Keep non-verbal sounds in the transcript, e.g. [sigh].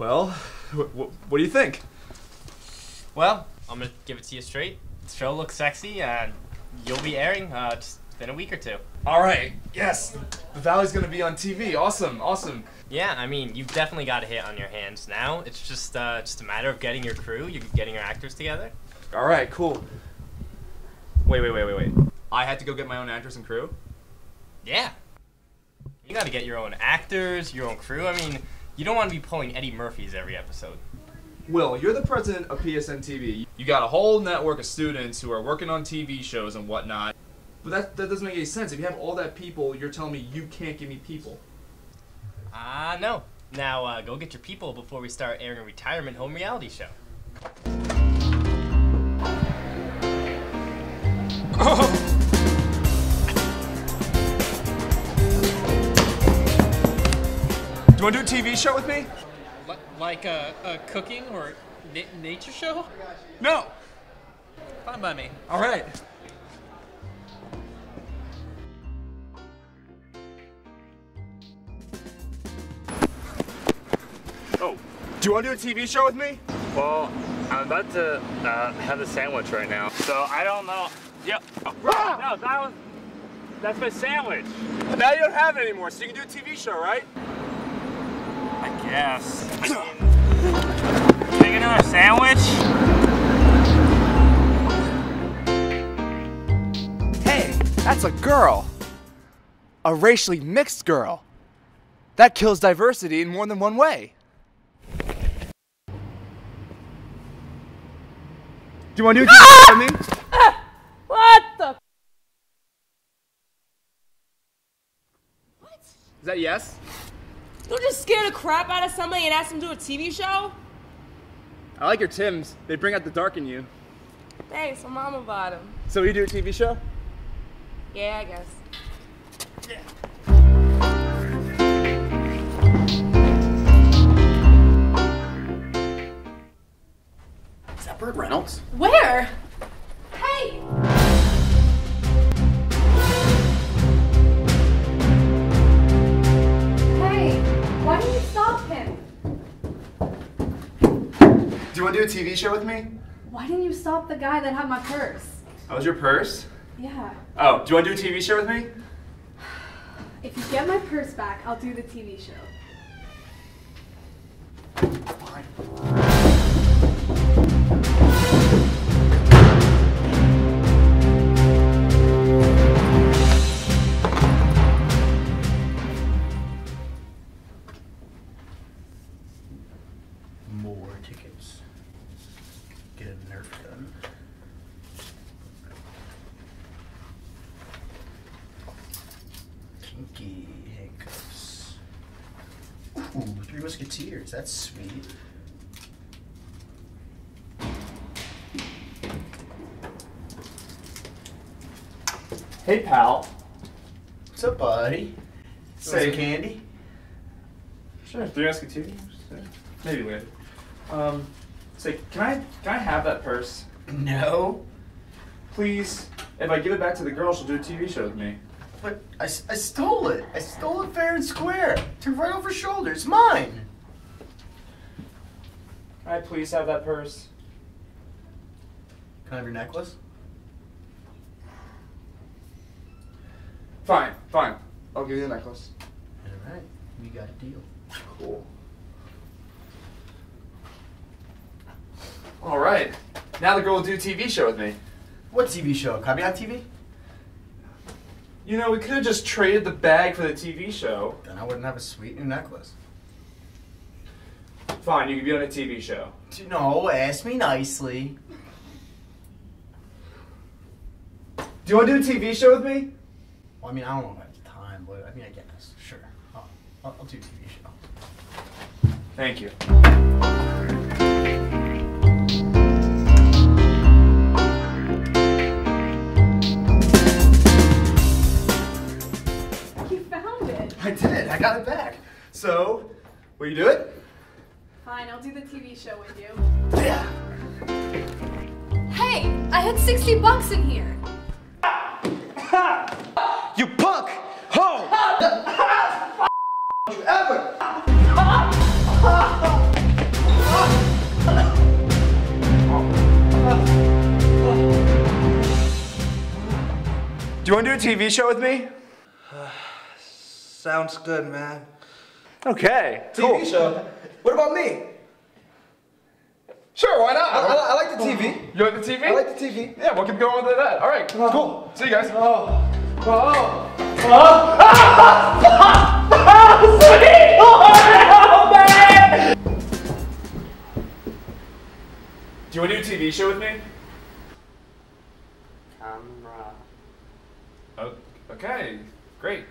Well, wh- wh- what do you think? Well, I'm gonna give it to you straight. The show looks sexy, and you'll be airing uh, just in a week or two. All right. Yes, the Valley's gonna be on TV. Awesome, awesome. Yeah, I mean, you've definitely got a hit on your hands now. It's just uh, just a matter of getting your crew, you getting your actors together. All right, cool. Wait, wait, wait, wait, wait. I had to go get my own actors and crew. Yeah. You got to get your own actors, your own crew. I mean, you don't want to be pulling Eddie Murphy's every episode. Will, you're the president of PSN TV. You got a whole network of students who are working on TV shows and whatnot. But that, that doesn't make any sense. If you have all that people, you're telling me you can't give me people. Ah, no. Now, uh, go get your people before we start airing a retirement home reality show. Do [laughs] you want to do a TV show with me? Li- Like a, a cooking or na- nature show? No. Fine by me. All right. Oh, do you want to do a TV show with me? Well, I'm about to uh, have a sandwich right now, so I don't know. Yep. Oh, no, that was that's my sandwich. Now you don't have it anymore, so you can do a TV show, right? I guess. Can I get another sandwich? Hey, that's a girl. A racially mixed girl. That kills diversity in more than one way. Do you want to do a TV show with me? [laughs] What the? Is that yes? Do you just scare the crap out of somebody and ask them to do a TV show? I like your Tims. They bring out the dark in you. Thanks, my mama bought them. So you do a TV show? Yeah, I guess. Yeah. Is that Burt Reynolds? Where? You want to do a TV show with me? Why didn't you stop the guy that had my purse? That was your purse? Yeah. Oh, do you want to do a TV show with me? [sighs] If you get my purse back, I'll do the TV show. Get a Nerf gun. Kinky handcuffs. Ooh, Three Musketeers. That's sweet. Hey, pal. What's up, buddy? Say- candy. Sure, Three Musketeers. Maybe later. Um, say, can I can I have that purse, [clears throat] No. please? If I give it back to the girl, she'll do a TV show with me. But I, I stole it. I stole it fair and square. Took right off her shoulder. It's mine. Can I please have that purse? Can I have your necklace? Fine, fine. I'll give you the necklace. All right. We got a deal. Cool. All right. Now the girl will do a TV show with me. What TV show? Caveat TV? You know, we could have just traded the bag for the TV show. Then I wouldn't have a sweet new necklace. Fine, you can be on a TV show. No, ask me nicely. Do you want to do a TV show with me? Well, I mean, I don't know if I have the time, but I mean, I guess. Sure. I'll, I'll, do a TV show. Thank. You [laughs] I did. I got it back. So, will you do it? Fine, I'll do the TV show with you. Yeah. Hey, I had 60 bucks in here. you punk! Ho! [laughs] you ever! [laughs] Do you want to do a TV show with me? Sounds good, man. Okay. TV Cool. show. What about me? Sure, why not? I, I, I like the TV. You like the TV? I like the TV. Yeah, we'll keep going with that. All right, oh. cool. See you guys. Oh. oh. Do you want to do a TV show with me? Camera. Oh, okay, great.